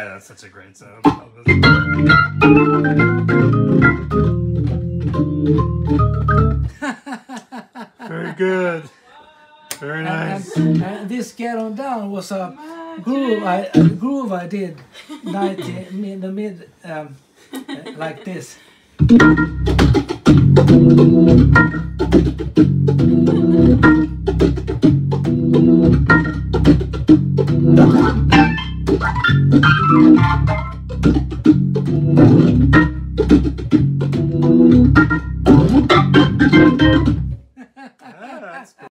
Ah, that's such a great sound. Very good. Very nice. And, and this Get On Down was a groove I a groove I did 90 in the mid um, uh, like this. Thank you.